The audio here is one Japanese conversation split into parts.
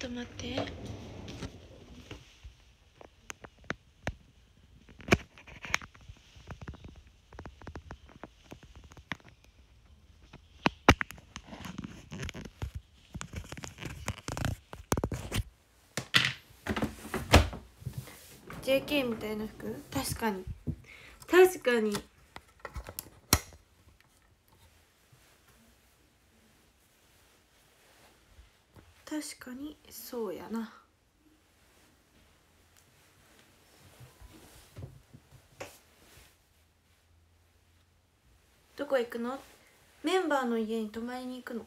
と待って「JK みたいな服？確かに。確かに確かにそうやな。どこ行くの？メンバーの家に泊まりに行くの？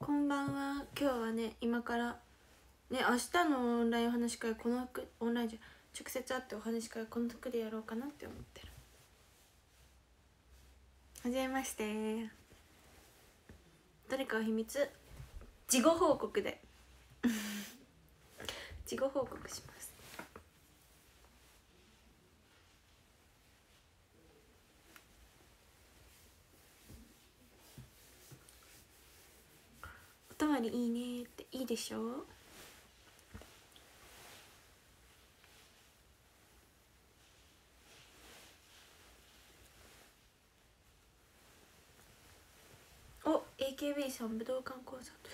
こんばんは。今日はね今からね明日のオンラインお話会この服オンラインじゃ直接会ってお話会この服でやろうかなって思ってる。はじめまして。誰かは秘密事後報告で。事後報告します。お泊まりいいねっていいでしょ？お AKB さん武道館コンサート。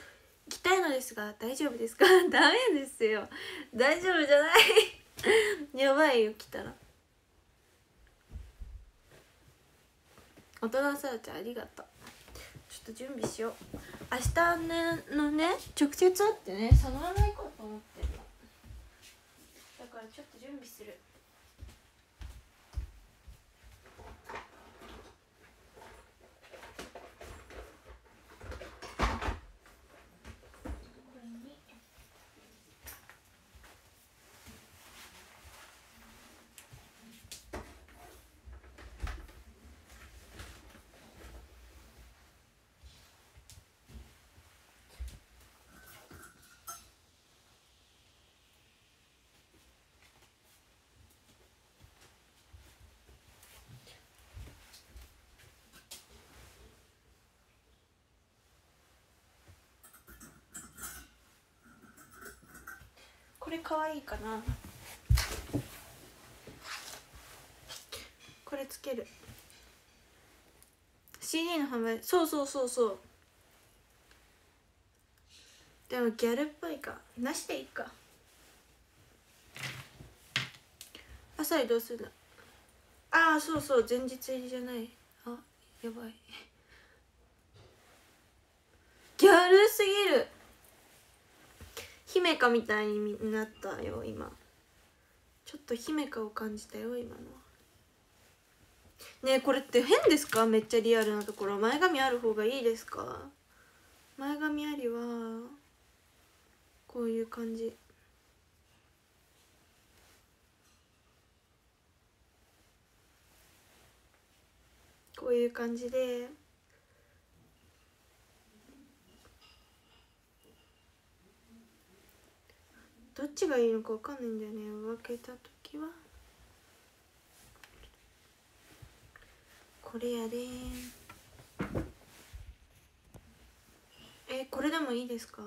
行きたいのですが大丈夫ですか？ダメですよ。大丈夫じゃない。やばいよ来たら。大人さらちゃんありがとう。ちょっと準備しよう。明日ねのね直接会ってねそのまま行こうと思ってるだからちょっと準備する。れ可愛いかな。これつける。CD の販売。そうそうそうそう。でもギャルっぽいか。なしでいいか。朝移動するの。ああそうそう。前日入りじゃない。あやばい。ギャルすぎる。姫香みたいになったよ今。ちょっと姫香を感じたよ今のねえこれって変ですか？めっちゃリアルなところ。前髪ある方がいいですか？前髪ありはこういう感じ。こういう感じで。どっちがいいのか分かんないんだよね。分けた時は。これやで。えこれでもいいですか？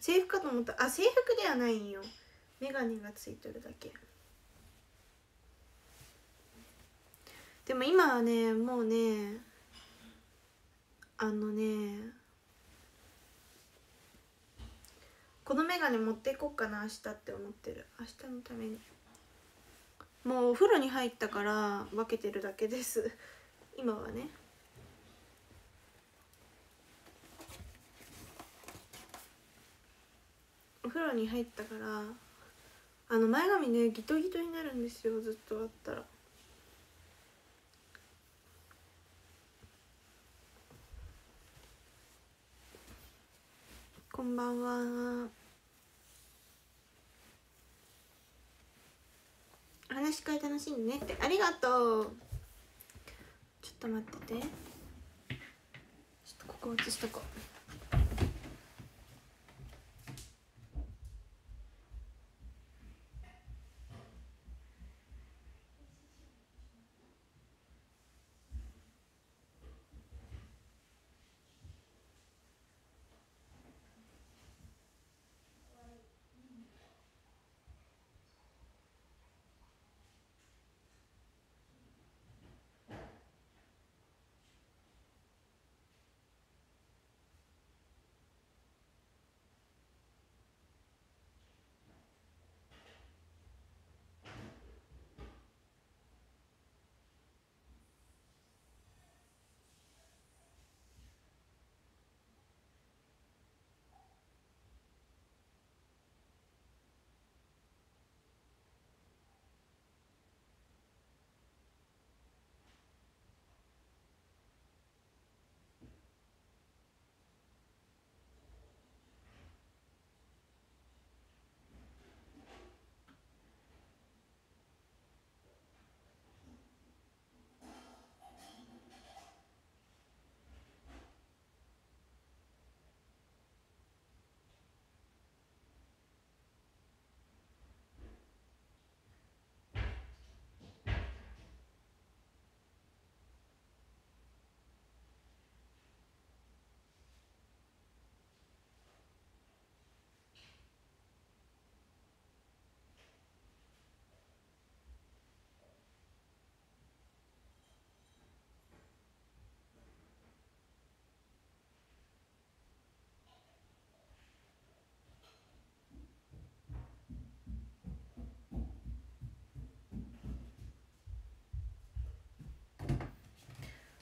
制服かと思った。あ制服ではないんよ。メガネがついてるだけ。でも今はねもうねあのねこのメガネ持っていこうかな明日って思ってる。明日のために。もうお風呂に入ったから分けてるだけです。今はね。お風呂に入ったからあの前髪ねギトギトになるんですよずっとあったら。こんばんは。話し会楽しんでねって。ありがとう。ちょっと待ってて。ちょっとここ映しとこう。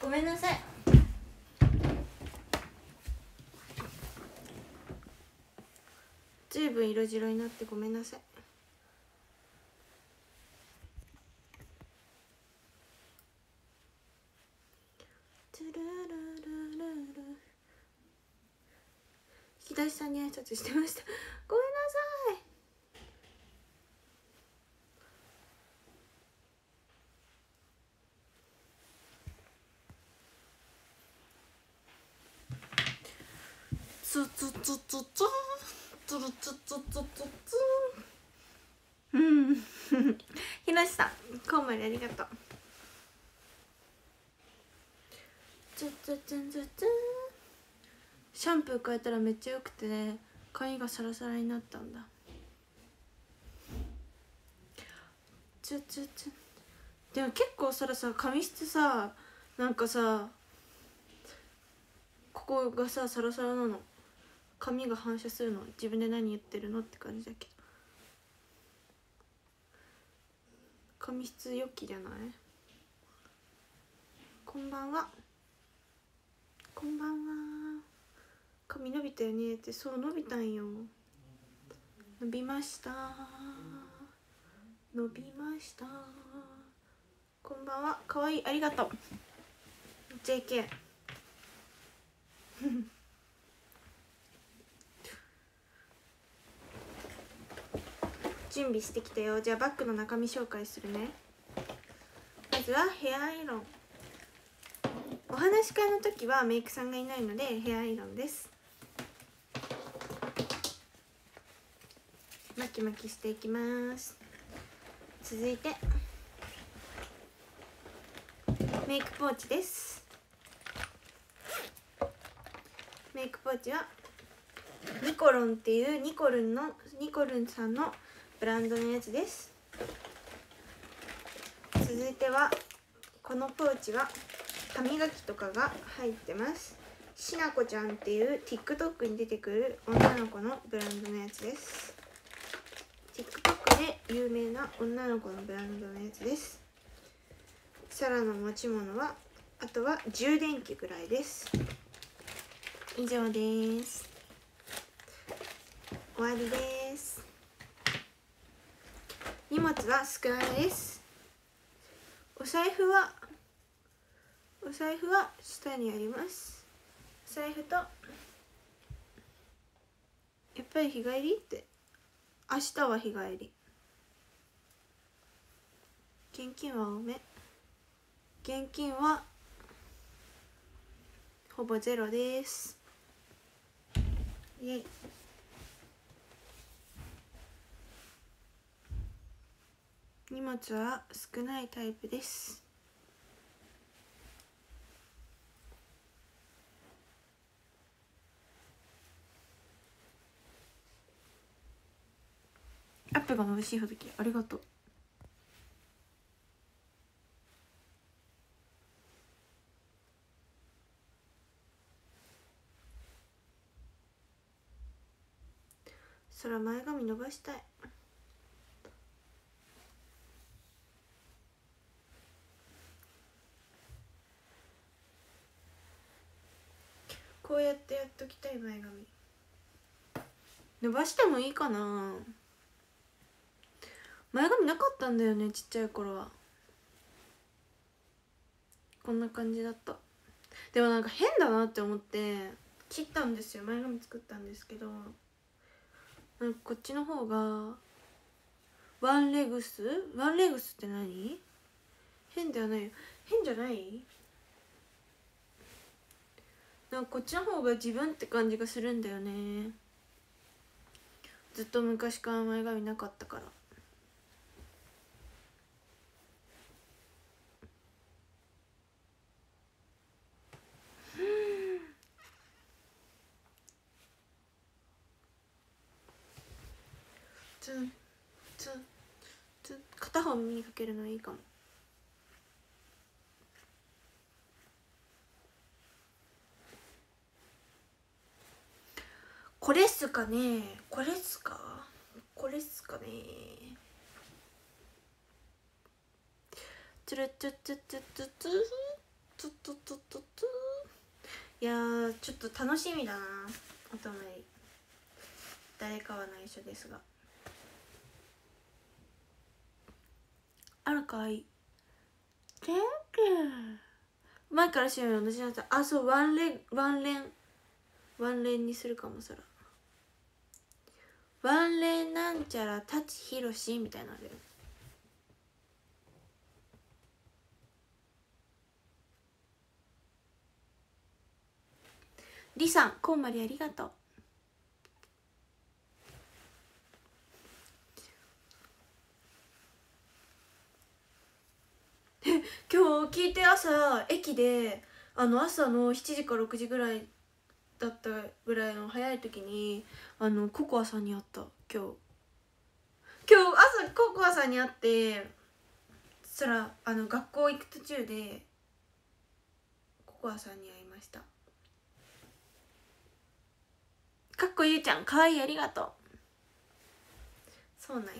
ごめんなさい。ずいぶん色白になってごめんなさい。引き出しさんに挨拶してましたごめんなさいツツツツツツルツツツツツうん。ひろしさんコウモリありがとう。ツツツツツシャンプー変えたらめっちゃ良くてね髪がサラサラになったんだ。ツツツでも結構それさ髪質さなんかさここがさサラサラなの髪が反射するの自分で何言ってるのって感じだけど。髪質良きじゃない？こんばんは。こんばんは。髪伸びたよねって。そう伸びたんよ。伸びました。伸びました。こんばんは。かわい。いありがとう。JK 準備してきたよ。じゃあバッグの中身紹介するね。まずはヘアアイロン。お話し会の時はメイクさんがいないのでヘアアイロンです。巻き巻きしていきます。続いてメイクポーチです。メイクポーチはニコロンっていうニコルンのニコルンさんのブランドのやつです。続いてはこのポーチは歯磨きとかが入ってます。しなこちゃんっていう TikTok に出てくる女の子のブランドのやつです。TikTok で有名な女の子のブランドのやつです。サラの持ち物はあとは充電器ぐらいです。以上です。終わりです。荷物は少なめです。お財布はお財布は下にあります。お財布とやっぱり日帰りって明日は日帰り。現金は多め。現金はほぼゼロです。イエイ。荷物は少ないタイプです。アップが眩しいほどきありがとう。そら前髪伸ばしたい。うやってやっときたい前髪？伸ばしてもいいかな。前髪なかったんだよねちっちゃい頃は。こんな感じだった。でもなんか変だなって思って切ったんですよ。前髪作ったんですけどなんかこっちの方がワンレグス？ワンレグスって何？変ではないよ。変じゃない？なんかこっちの方が自分って感じがするんだよね。ずっと昔から前髪なかったから。ツンツンツン片方耳かけるのいいかも。これっすかね。これっすか。これっすかね。つるつつつつつととととといやーちょっと楽しみだなお泊まり誰かは内緒ですがあるかい Thank you 前から知らない同じなんだあそうワンレンワンレンワンレンにするかもそらワンレンなんちゃら舘ひろしみたいなのあるりさんこんまりありがとう。今日聞いて朝駅であの朝の7時か6時ぐらいだったぐらいの早い時にあのココアさんに会った今日。今日朝ココアさんに会ってそしたらあの学校行く途中でココアさんに会いました。かっこゆうちゃんかわいいありがとう。そうなんよ。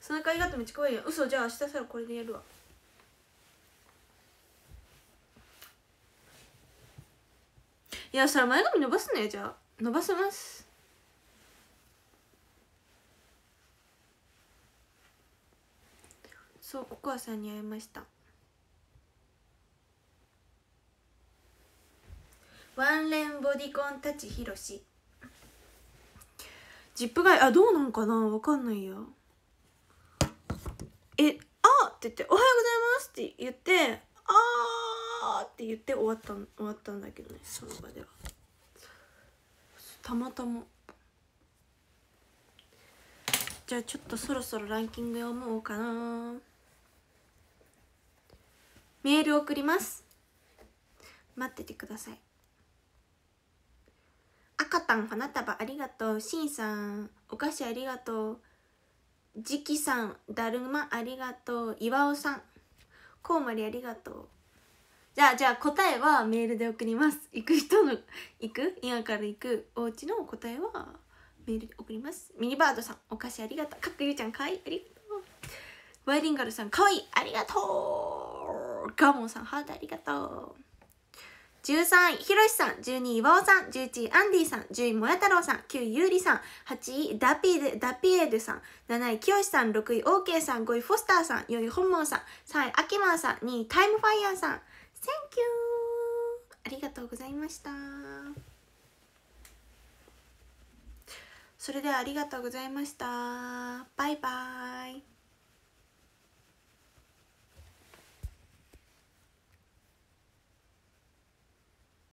その髪型めっちゃかわいいよ。嘘じゃあ明日さらこれでやるわいやそれ前髪伸ばすねじゃあ。伸ばせます。そうココアさんに会いました。ワンレンボディコンタチヒロシ。ジップガイあどうなんかな？わかんないよえあって言って「おはようございます」って言って「ああ」って言って終わった終わったんだけどねその場では。たまたま。じゃあちょっとそろそろランキング読もうかな。メール送ります。待っててください。赤たん花束ありがとうしんさん。お菓子ありがとう。じきさんだるまありがとう。岩尾さんこうまりありがとう。じゃあじゃあ答えはメールで送ります。行く人の行く？今から行くお家の答えはメールで送ります。ミニバードさんお菓子ありがとう。かっこゆうちゃんかわいい。ありがとう。ワイリンガルさんかわいい。ありがとう。ガモンさんハートありがとう。13位ひろしさん12位岩尾さん11位アンディさん10位もや太郎さん9位ゆうりさん8位ダピーデダピエードさん7位きよしさん6位オーケーさん5位フォスターさん4位本門さん3位アキマーさん2位タイムファイヤーさん。Thank you. ありがとうございました。それではありがとうございました。バイバイ。